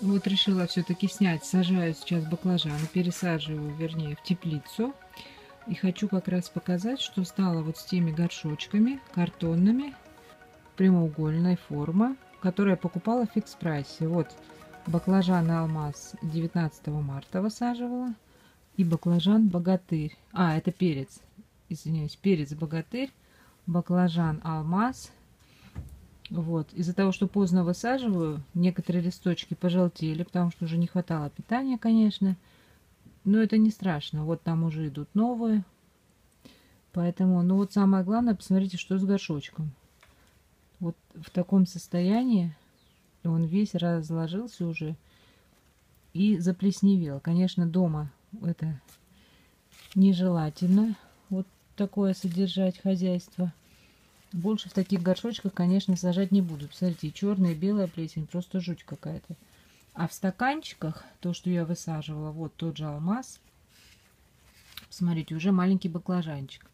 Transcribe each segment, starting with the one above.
Вот решила все-таки снять. Сажаю сейчас баклажаны, пересаживаю, вернее, в теплицу. И хочу как раз показать, что стало вот с теми горшочками картонными, прямоугольной формы, которые я покупала в фикс прайсе. Вот баклажан алмаз 19 марта высаживала. И баклажан богатырь. А, это перец. Извиняюсь, перец богатырь. Баклажан алмаз вот. Из-за того, что поздно высаживаю, некоторые листочки пожелтели, потому что уже не хватало питания, конечно. Но это не страшно. Вот там уже идут новые. Поэтому, ну вот самое главное, посмотрите, что с горшочком. Вот в таком состоянии он весь разложился уже и заплесневел. Конечно, дома это нежелательно вот такое содержать хозяйство. Больше в таких горшочках, конечно, сажать не буду. Посмотрите, черная и белая плесень, просто жуть какая-то. А в стаканчиках, то, что я высаживала, вот тот же алмаз, смотрите, уже маленький баклажанчик.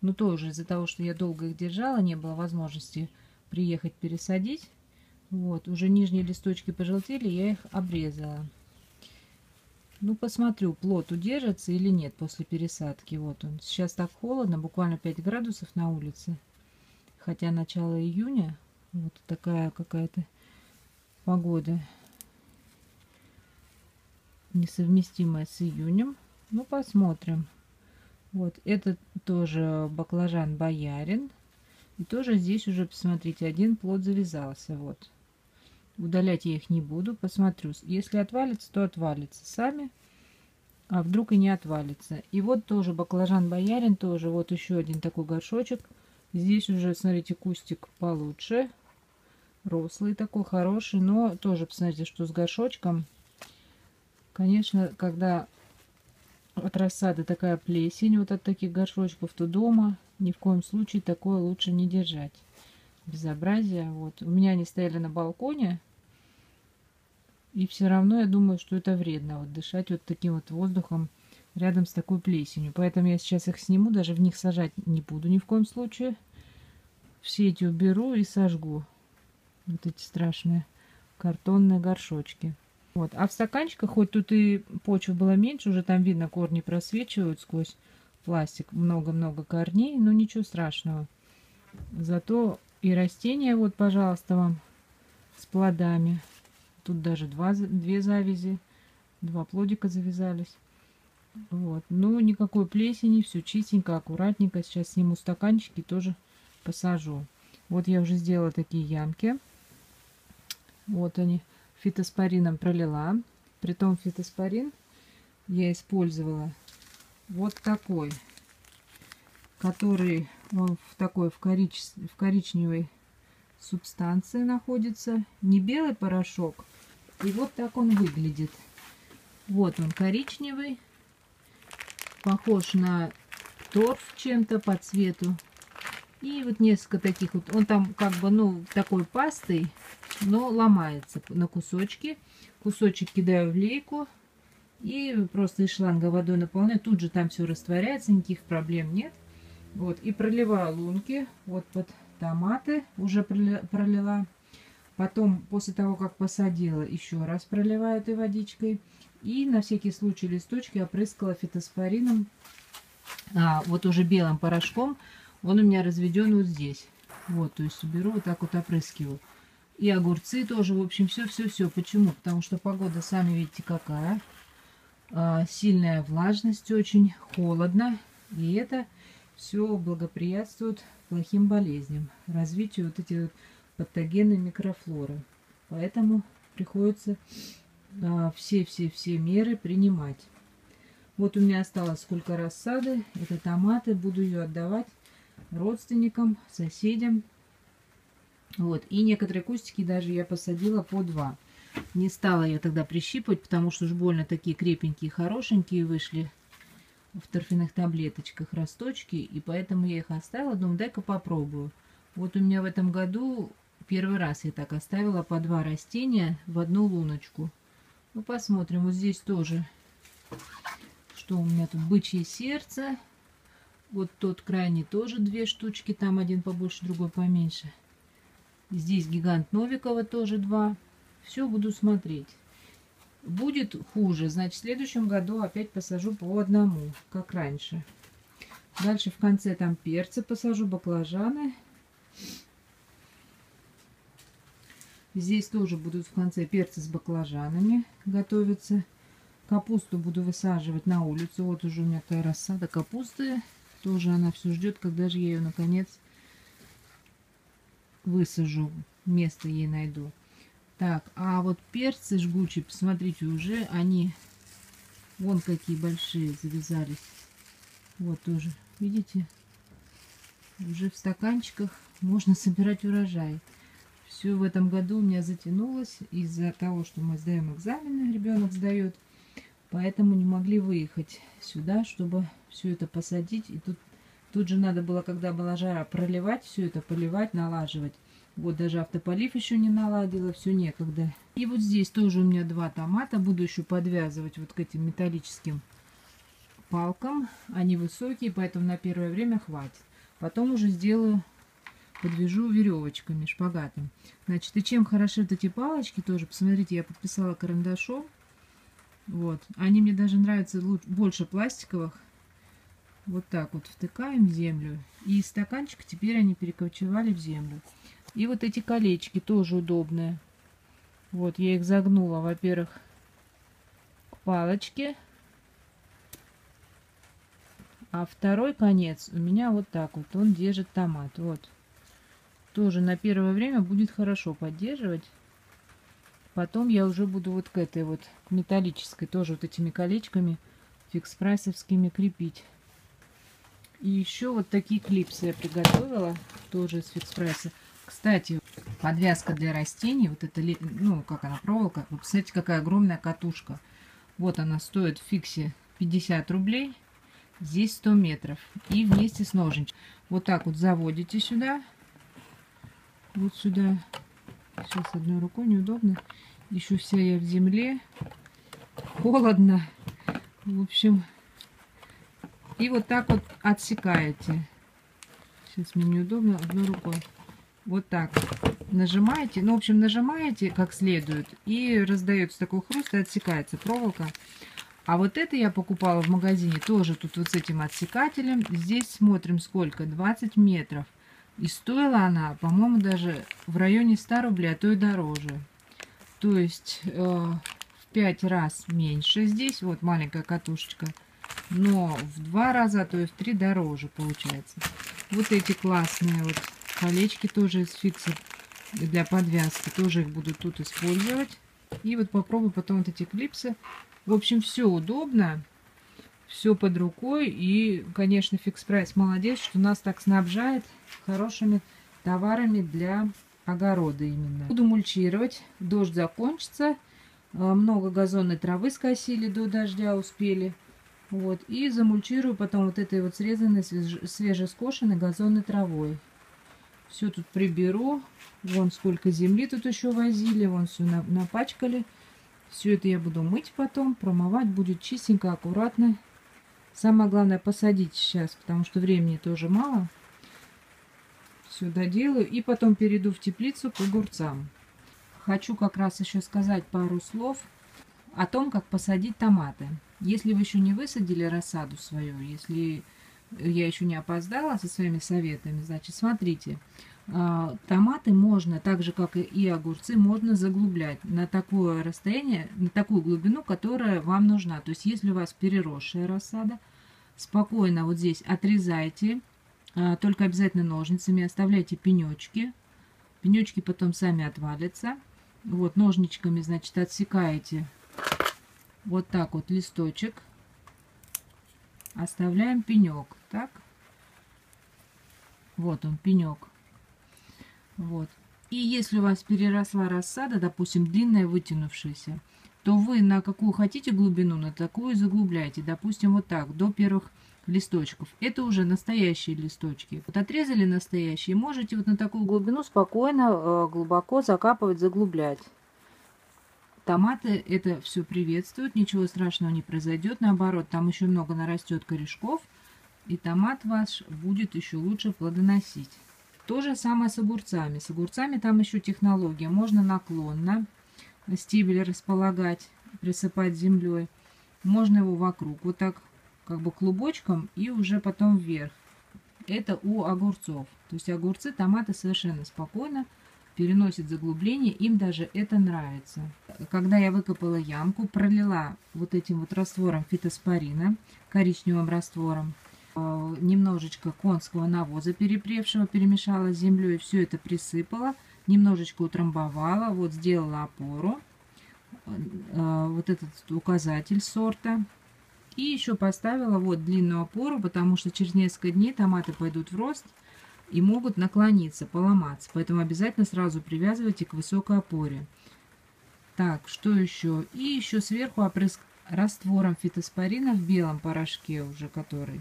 Ну, тоже из-за того, что я долго их держала, не было возможности приехать пересадить. Вот, уже нижние листочки пожелтели, я их обрезала. Ну, посмотрю, плод удержится или нет после пересадки. Вот он. Сейчас так холодно, буквально 5 градусов на улице хотя начало июня, вот такая какая-то погода несовместимая с июнем. Ну, посмотрим. Вот, это тоже баклажан боярин. И тоже здесь уже, посмотрите, один плод завязался. Вот. Удалять я их не буду, посмотрю. Если отвалится, то отвалится сами. А вдруг и не отвалится. И вот тоже баклажан боярин, тоже вот еще один такой горшочек – Здесь уже, смотрите, кустик получше. Рослый такой, хороший. Но тоже, посмотрите, что с горшочком. Конечно, когда от рассады такая плесень, вот от таких горшочков, то дома ни в коем случае такое лучше не держать. Безобразие. Вот. У меня они стояли на балконе. И все равно я думаю, что это вредно. Вот дышать вот таким вот воздухом рядом с такой плесенью. Поэтому я сейчас их сниму, даже в них сажать не буду ни в коем случае. Все эти уберу и сожгу. Вот эти страшные картонные горшочки. Вот. А в стаканчиках, хоть тут и почва была меньше, уже там видно, корни просвечивают сквозь пластик. Много-много корней, но ничего страшного. Зато и растения, вот, пожалуйста, вам с плодами. Тут даже два, две завязи, два плодика завязались. Вот. Ну, никакой плесени, все чистенько, аккуратненько. Сейчас сниму стаканчики, тоже посажу. Вот я уже сделала такие ямки. Вот они. Фитоспорином пролила. Притом фитоспорин я использовала вот такой, который он в такой в, корич, в коричневой субстанции находится. Не белый порошок. И вот так он выглядит. Вот он коричневый похож на торф чем-то по цвету. И вот несколько таких вот, он там как бы, ну, такой пастой, но ломается на кусочки. Кусочек кидаю в лейку и просто из шланга водой наполняю. Тут же там все растворяется, никаких проблем нет. Вот, и проливаю лунки, вот под томаты уже пролила. Потом, после того, как посадила, еще раз проливаю этой водичкой. И на всякий случай листочки опрыскала фитоспорином, а, вот уже белым порошком. Он у меня разведен вот здесь. Вот, то есть беру вот так вот опрыскиваю. И огурцы тоже, в общем, все-все-все. Почему? Потому что погода, сами видите, какая. А, сильная влажность, очень холодно. И это все благоприятствует плохим болезням, развитию вот эти вот патогенной микрофлоры. Поэтому приходится все-все-все меры принимать. Вот у меня осталось сколько рассады. Это томаты. Буду ее отдавать родственникам, соседям. Вот. И некоторые кустики даже я посадила по два. Не стала я тогда прищипывать, потому что уж больно такие крепенькие, хорошенькие вышли в торфяных таблеточках росточки. И поэтому я их оставила. Думаю, дай-ка попробую. Вот у меня в этом году первый раз я так оставила по два растения в одну луночку. Ну, посмотрим. Вот здесь тоже, что у меня тут бычье сердце. Вот тот крайний тоже две штучки. Там один побольше, другой поменьше. Здесь гигант Новикова тоже два. Все буду смотреть. будет хуже, значит, в следующем году опять посажу по одному, как раньше. Дальше в конце там перцы посажу, баклажаны. Здесь тоже будут в конце перцы с баклажанами готовиться. Капусту буду высаживать на улицу. Вот уже у меня такая рассада капусты. Тоже она все ждет, когда же я ее наконец высажу. Место ей найду. Так, а вот перцы жгучие, посмотрите, уже они вон какие большие завязались. Вот тоже, видите? Уже в стаканчиках можно собирать урожай. Все в этом году у меня затянулось из-за того, что мы сдаем экзамены, ребенок сдает. Поэтому не могли выехать сюда, чтобы все это посадить. И тут, тут же надо было, когда была жара, проливать все это, поливать, налаживать. Вот даже автополив еще не наладила, все некогда. И вот здесь тоже у меня два томата. Буду еще подвязывать вот к этим металлическим палкам. Они высокие, поэтому на первое время хватит. Потом уже сделаю, подвяжу веревочками, шпагатом. Значит, и чем хороши вот эти палочки тоже, посмотрите, я подписала карандашом. Вот, они мне даже нравятся лучше, больше пластиковых. Вот так вот втыкаем в землю. И из стаканчика теперь они перекочевали в землю. И вот эти колечки тоже удобные. Вот я их загнула, во-первых, к палочке. А второй конец у меня вот так вот. Он держит томат. Вот. Тоже на первое время будет хорошо поддерживать. Потом я уже буду вот к этой вот, к металлической, тоже вот этими колечками фикс-прайсовскими крепить. И еще вот такие клипсы я приготовила, тоже из фикс-прайса. Кстати, подвязка для растений, вот это, ну, как она, проволока. Вот, посмотрите, какая огромная катушка. Вот она стоит в фиксе 50 рублей. Здесь 100 метров. И вместе с ножничком. Вот так вот заводите сюда. Вот сюда. Сейчас одной рукой неудобно. Еще вся я в земле. Холодно. В общем. И вот так вот отсекаете. Сейчас мне неудобно одной рукой вот так нажимаете. Ну, в общем, нажимаете как следует, и раздается такой хруст, и отсекается проволока. А вот это я покупала в магазине, тоже тут вот с этим отсекателем. Здесь смотрим сколько, 20 метров. И стоила она, по-моему, даже в районе 100 рублей, а то и дороже. То есть э, в 5 раз меньше здесь, вот маленькая катушечка. Но в 2 раза, а то и в 3 дороже получается. Вот эти классные вот Колечки тоже из фиксов для подвязки. Тоже их буду тут использовать. И вот попробую потом вот эти клипсы. В общем, все удобно. Все под рукой. И, конечно, фикс прайс молодец, что нас так снабжает хорошими товарами для огорода именно. Буду мульчировать. Дождь закончится. А, много газонной травы скосили до дождя, успели. Вот. И замульчирую потом вот этой вот срезанной свежескошенной газонной травой. Все тут приберу. Вон сколько земли тут еще возили. Вон все напачкали. Все это я буду мыть потом. Промывать будет чистенько, аккуратно. Самое главное посадить сейчас, потому что времени тоже мало. Все доделаю. И потом перейду в теплицу к огурцам. Хочу как раз еще сказать пару слов о том, как посадить томаты. Если вы еще не высадили рассаду свою, если я еще не опоздала со своими советами, значит, смотрите, томаты можно, так же как и огурцы, можно заглублять на такое расстояние, на такую глубину, которая вам нужна. То есть, если у вас переросшая рассада, спокойно вот здесь отрезайте, а, только обязательно ножницами, оставляйте пенечки. Пенечки потом сами отвалятся. Вот ножничками, значит, отсекаете вот так вот листочек. Оставляем пенек. Так. Вот он, пенек. Вот. И если у вас переросла рассада, допустим, длинная вытянувшаяся, то вы на какую хотите глубину, на такую заглубляете. Допустим, вот так, до первых листочков. Это уже настоящие листочки. Вот отрезали настоящие, можете вот на такую глубину спокойно, э, глубоко закапывать, заглублять. Томаты это все приветствуют, ничего страшного не произойдет. Наоборот, там еще много нарастет корешков, и томат ваш будет еще лучше плодоносить. То же самое с огурцами. С огурцами там еще технология. Можно наклонно стебель располагать. присыпать землей. Можно его вокруг, вот так как бы клубочком и уже потом вверх. Это у огурцов. То есть огурцы, томаты совершенно спокойно переносят заглубление, им даже это нравится. Когда я выкопала ямку, пролила вот этим вот раствором фитоспорина, коричневым раствором, немножечко конского навоза перепревшего перемешала с землей, все это присыпала, немножечко утрамбовала, вот сделала опору, э, вот этот указатель сорта. И еще поставила вот длинную опору, потому что через несколько дней томаты пойдут в рост, и могут наклониться, поломаться. Поэтому обязательно сразу привязывайте к высокой опоре. Так, что еще? И еще сверху опрыск раствором фитоспорина в белом порошке уже который.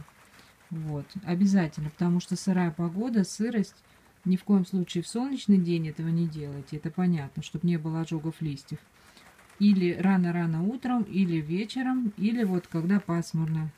Вот, обязательно, потому что сырая погода, сырость, ни в коем случае в солнечный день этого не делайте. Это понятно, чтобы не было ожогов листьев. Или рано-рано утром, или вечером, или вот когда пасмурно,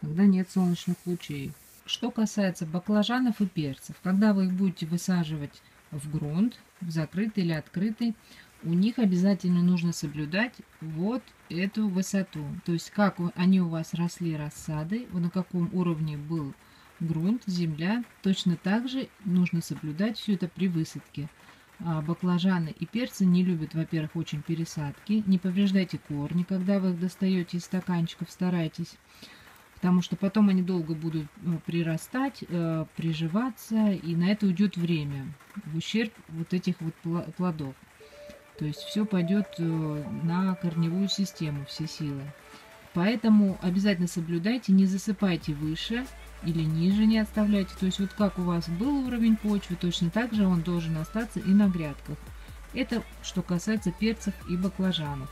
когда нет солнечных лучей. Что касается баклажанов и перцев, когда вы их будете высаживать в грунт, в закрытый или открытый, у них обязательно нужно соблюдать вот эту высоту. То есть как они у вас росли рассадой, на каком уровне был грунт, земля, точно так же нужно соблюдать все это при высадке. А баклажаны и перцы не любят, во-первых, очень пересадки. Не повреждайте корни, когда вы их достаете из стаканчиков, старайтесь потому что потом они долго будут ну, прирастать, э, приживаться, и на это уйдет время в ущерб вот этих вот плодов. То есть все пойдет э, на корневую систему, все силы. Поэтому обязательно соблюдайте, не засыпайте выше или ниже не оставляйте. То есть вот как у вас был уровень почвы, точно так же он должен остаться и на грядках. Это что касается перцев и баклажанов.